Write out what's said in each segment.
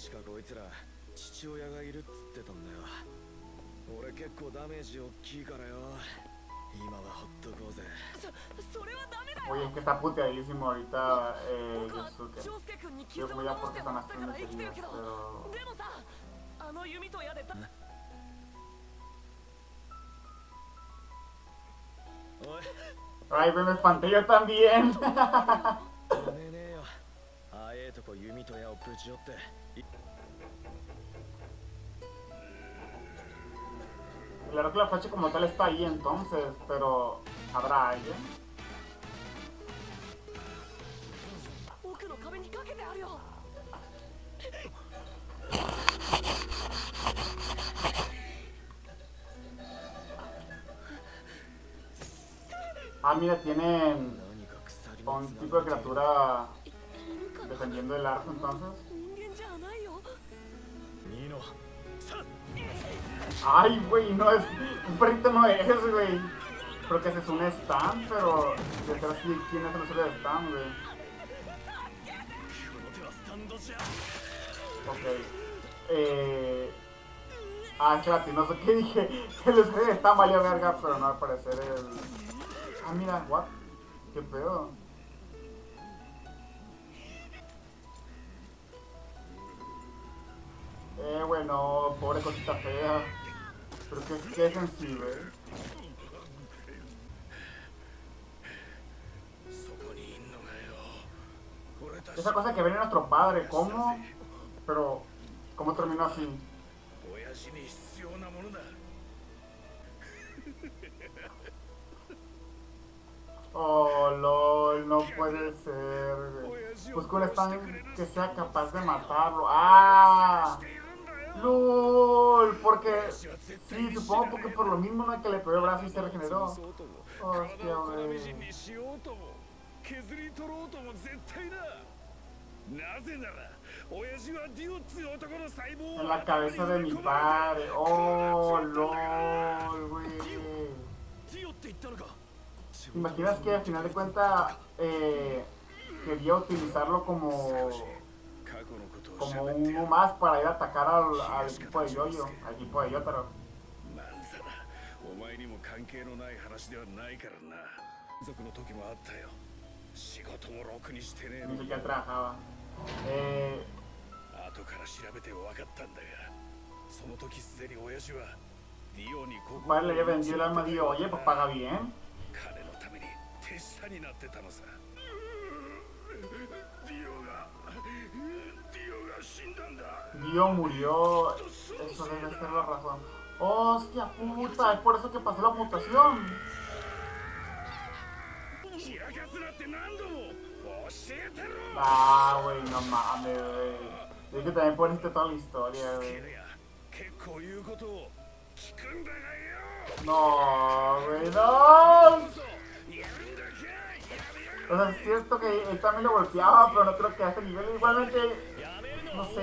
確かこいつら父親がいるっつってたんだよ。俺結構ダメージ大きいからよ。今はほっとこうぜ。そそれはダメだ Oye, es que está puteadísimo ahorita eh, 僕は Yosuke. 翔介君に Yo 傷を voy a 治し porque て están もらったから haciendo 生きてる heridas, けど。pero... でもさあの弓と矢でた。おい。Ay, güey, me espanté yo también. ごめんねえよ。ああええとこ弓と矢をぶち寄って Claro que la fecha como tal está ahí entonces, pero ¿habrá alguien? Ah, mira, tienen un tipo de criatura defendiendo el arco entonces. Ay, güey, no es. Un perrito no es, güey. Creo que ese es un stand, pero. Detrás De ¿quién es el usuario de stand, güey? Ok. Eh. Ah, Chati, no sé qué dije. El usuario de stand valió verga, pero no va al parecer el. Ah, mira, what? Qué pedo. Eh, bueno, pobre cosita fea. Porque está sensible. ¿eh? Esa cosa que ven a nuestro padre, ¿cómo? Pero, ¿cómo terminó así? Oh, lol, no puede ser. Busca un stand que sea capaz de matarlo. ¡Ah! LOL, porque. Sí, supongo porque por lo mismo ¿no? que le pegó el brazo y se regeneró. Hostia, En la cabeza de mi padre. Oh, lol, güey. ¿Imaginas que al final de cuentas eh, quería utilizarlo como como 喋ってや uno más para ir a atacar al, al equipo de Yoyo, al equipo de Yotaro? なんざだお前にも関係のない話ではないからな族の時もあったよ仕事もろくにしてねえ Ni のに siquiera trabajaba. Eh, 後から調べて分かったんだがその時すでに親父はディオに su 心 padre le había vendido el alma y dijo, oye, pues paga bien. 彼のために手下になってたのさディオ murió. Eso debe ser la razón. ¡Hostia puta! Es por eso que pasó la mutación. Ah, wey no mames, güey. Es que también poniste toda la historia, güey. No, güey, no. Es cierto que él también lo golpeaba, pero no creo que a este nivel igualmente, no sé,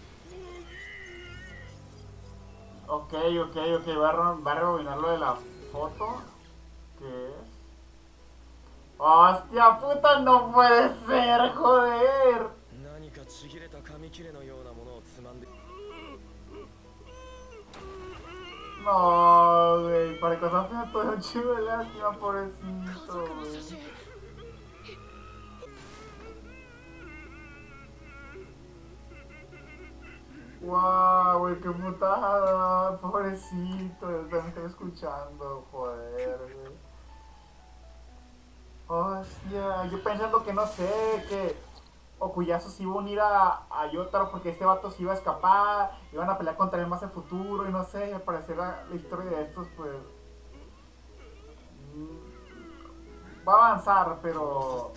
Ok, ok, ok, va a, va a rebobinar lo de la foto. ¿Qué es? ¡Hostia puta! ¡No puede ser! ¡Joder! No, güey, para cosas feas todo chido, lástima, pobrecito. Wey. ¡Wow, güey! ¡Qué putada! ¡Pobrecito! También estoy escuchando, joder, güey. Hostia, yo pensando que no sé, que Okuyasu se iba a unir a, a Yotaro porque este vato se iba a escapar, iban a pelear contra él más en futuro y no sé, al parecer la, la historia de estos, pues. Mm, va a avanzar, pero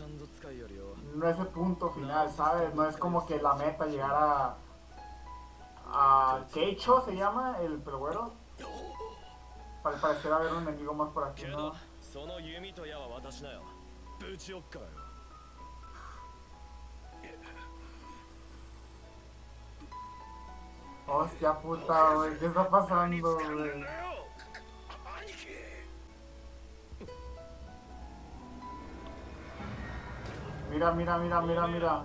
no es el punto final, ¿sabes? No es como que la meta llegar a Ah, a Keicho se llama el peluero. Al parecer haber un enemigo más por aquí, ¿no? Hostia puta, wey, ¿qué está pasando, wey? Mira, mira, mira, mira, mira.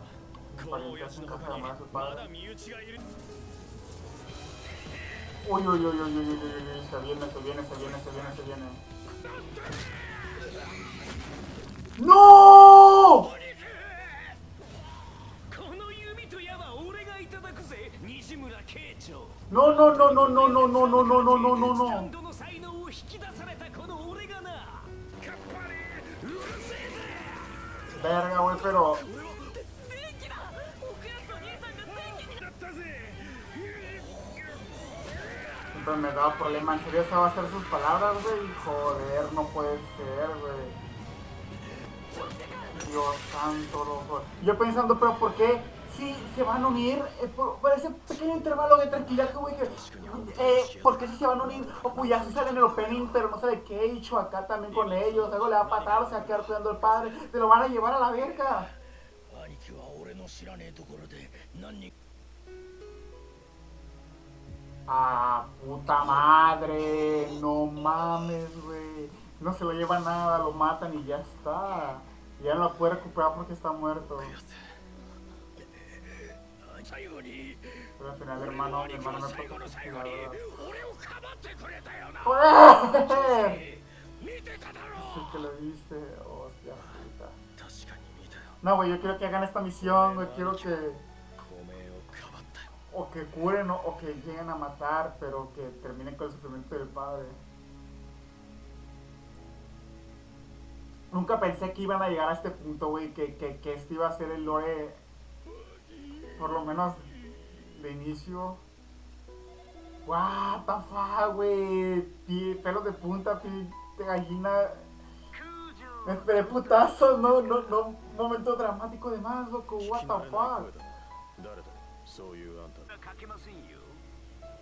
A sus padres. Uy, uy, uy, uy, uy, uy, uy, se viene, se viene, se viene, se viene, se viene. ¡No! No, no, no, no, no, no, no, no, no, no, no, no, no. Verga, güey, pero... Entonces me daba problema, en serio esa va a ser sus palabras, güey. Joder, no puede ser, güey. Dios santo, loco. Yo pensando, pero ¿por qué? Si se van a unir, eh, por, ese pequeño intervalo de tranquilidad, güey, eh, ¿por qué si se van a unir? O pues ya se sale en el opening, pero no sabe qué he hecho acá también con ellos, algo le va a patar, se va a quedar cuidando al padre, se lo van a llevar a la verga. Ah, puta madre, no mames, güey. No se lo lleva nada, lo matan y ya está. Ya no lo puede recuperar porque está muerto. Pero al final, hermano, hermano me puede ¡Joder! ¡Ah! Que lo viste, hostia puta. No, güey, yo quiero que hagan esta misión, güey, quiero que o que curen o, que lleguen a matar, pero que terminen con el sufrimiento del Padre. Nunca pensé que iban a llegar a este punto, güey, que, que, este iba a ser el lore, por lo menos de inicio. What the fuck, güey, pelos de punta, de gallina. Me esperé putazo, no, no, no, momento dramático de más, loco, what the fuck. 声だ誰だそういうあんたかけませんよ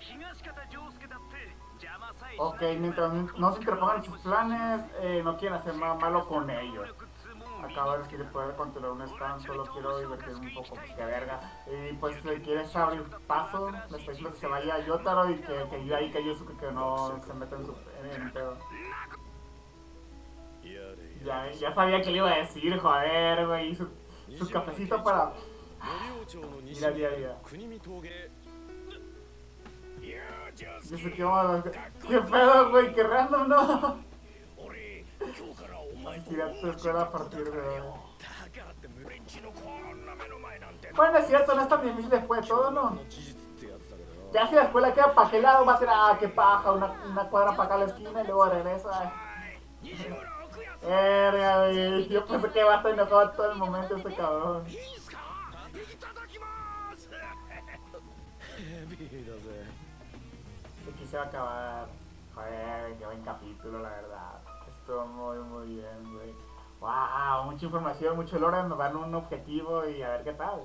東方丈介だって邪魔さえ Ok, mientras no se interpongan sus planes, eh, no quieren hacer nada malo con ellos. Acabo de decir poder controlar un stand, solo quiero divertirme un poco, pues que verga. Y pues le quieres abrir paso, le estoy diciendo que se vaya a Yotaro y que, que ahí que Yusuke que no se meta en su en el pedo. やれ Ya, ya sabía que le iba a decir, joder, güey, y su, su cafecito para... Mira, mira, mira. Que ¡Qué pedo, güey! ¡Qué random, no! Tirar su escuela a partir de ahora. Bueno, es cierto, no es tan difícil después de todo, ¿no? Ya si la escuela queda para aquel lado, va a ser, ah, qué paja, una, una cuadra para acá a la esquina y luego regresa. Eh. Verga, yo pensé que va a estar enojado todo el momento este cabrón. Aquí se va a acabar. Joder, qué buen capítulo, la verdad. Estuvo muy, muy bien, güey. Wow, mucha información, mucho lore, nos dan un objetivo y a ver qué tal.